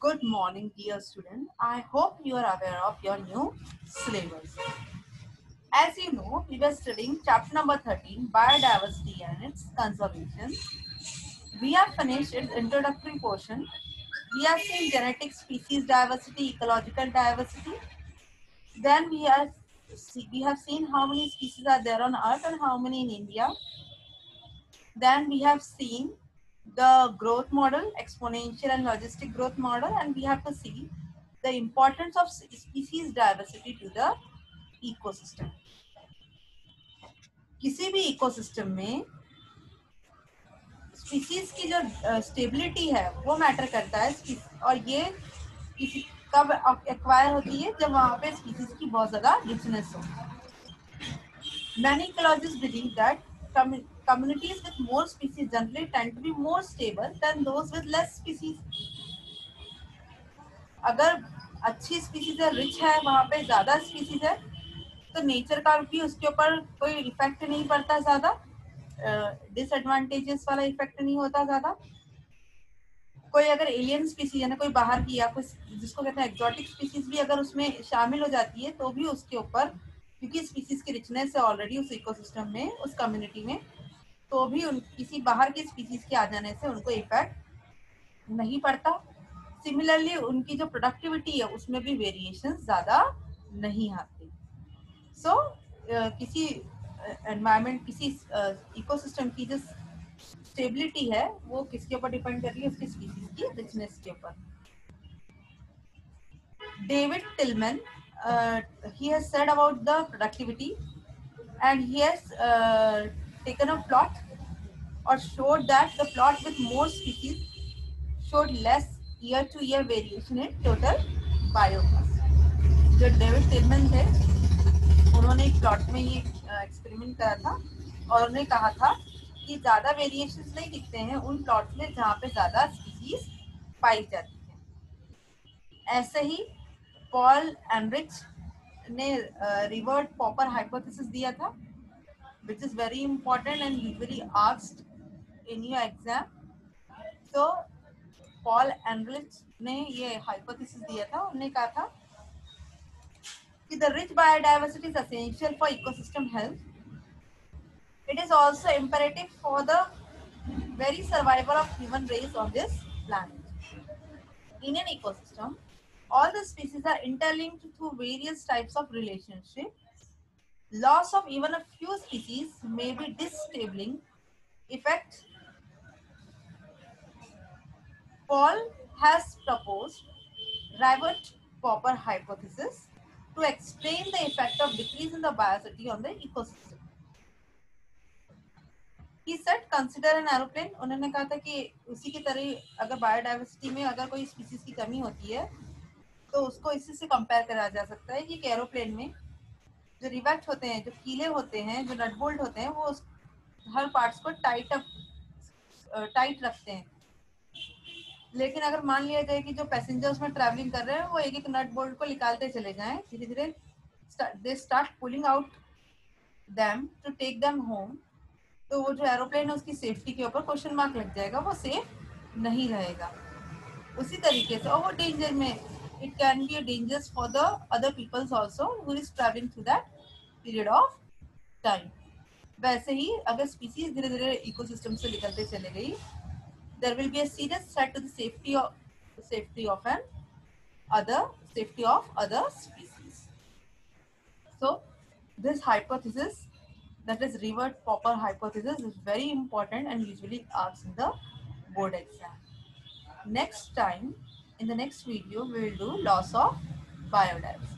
Good morning, dear student. I hope you are aware of your new syllabus. As you know, we were studying chapter number 13, Biodiversity and its Conservation. We have finished its introductory portion. We have seen genetic species diversity, ecological diversity. Then we have we have seen how many species are there on Earth and how many in India. Then we have seen the growth model, exponential and logistic growth model, and we have to see the importance of species diversity to the ecosystem. किसी भी ecosystem में species की जो stability uh, है वो matter करता है और ये किसी कब एक्वायर होती है जब वहाँ पे स्पीसीज की बहुत ज़्यादा रिचनेस हो many ecologists believe that communities with more species generally tend to be more stable than those with less species. अगर अच्छी स्पीसीज है रिच है वहाँ पे ज़्यादा स्पीसीज है तो नेचर का भी उसके ऊपर कोई इफ़ेक्ट नहीं पड़ता ज़्यादा। डिसएडवांटेजेस uh, वाला इफ़ेक्ट नहीं होता ज़्यादा। कोई अगर एलियन स्पीसीज है ना कोई बाहर की या कोई जिसको कहते हैं एक्जॉटिक स्पीसीज भी अगर उसमें शामिल हो जाती है तो भी उसके ऊपर क्योंकि स्पीसीज की रिचनेस है ऑलरेडी उस इकोसिस्टम में उस कम्युनिटी में तो भी उन किसी बाहर की स्पीसीज के आ जाने से उनको इफ़ेक्ट नहीं पड़ता। सिमिलरली उनकी जो प्रोडक्टिविटी है उसमें भी वेरिएशन ज़्यादा नहीं आते। सो so, किसी एनवायरमेंट किसी इकोसिस्टम की जो स्टेबिलिटी है वो किसके ऊपर डिपेंड कर रही है? उसकी स्पीसीज की रिचनेस के ऊपर। David Tillman he has said about the productivity and he has taken a plot or showed that the plot with more species showed less year to year variation in total biomass. जो David Tillman थे, उन्होंने एक plot में ये experiment करा था और उन्होंने कहा था कि ज़्यादा वेरिएशन नहीं दिखते हैं उन प्लॉट में जहाँ पे ज़्यादा स्पीसीज पाई जाती है ऐसे ही पॉल एनरिच ने रिवर्ट पॉपर हाइपोथेसिस दिया था which is very important and usually asked in your exam तो पॉल एनरिच ने ये हाइपोथेसिस दिया था, उन्होंने कहा था कि the rich biodiversity is essential for ecosystem health it is also imperative for the very survival of human race on this planet in an ecosystem all the species are interlinked through various types of relationships Loss of even a few species may be disabling effect. Paul has proposed Ribot-Popper hypothesis to explain the effect of decrease in the biodiversity on the ecosystem. He said consider an aeroplane. उन्होंने कहा था कि उसी की तरह अगर biodiversity में अगर कोई स्पीसीज की कमी होती है तो उसको इसी से कंपेयर करा जा सकता है कि एरोप्लेन में जो रिवेक्ट होते हैं, जो कीले होते हैं, जो नट बोल्ट होते हैं, वो हर पार्ट्स को टाइट अप टाइट रखते हैं। लेकिन अगर मान लिया जाए कि जो पैसेंजर उसमें ट्रैवलिंग कर रहे हैं, वो एक एक नट बोल्ट को निकालते चले जाएँ धीरे धीरे they start pulling out them to take them home तो वो जो एरोप्लेन है, उसकी सेफ्टी के ऊपर क्वेश्चन मार्क लग जाएगा, वो सेफ़ नहीं रहेगा। उसी तरीके से, और वो डेंजर में it can be a dangerous for the other peoples also who is traveling through that period of time वैसे ही अगर स्पीसीज धीरे धीरे इकोसिस्टम से निकलते चले गई there will be a serious threat to the safety of safety of an other safety of other species so this hypothesis that is revert popper hypothesis is very important and usually asked in the board exam next time in the next video we will do loss of biodiversity